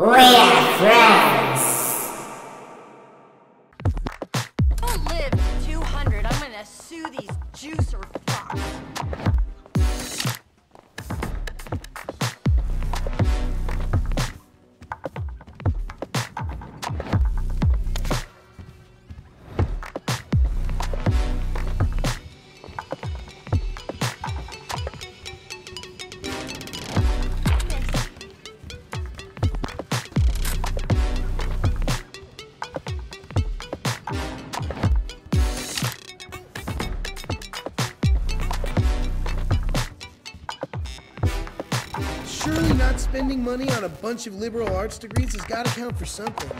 We are friends. Don't live 200. I'm gonna sue these juicer fucks. Surely not spending money on a bunch of liberal arts degrees has got to count for something.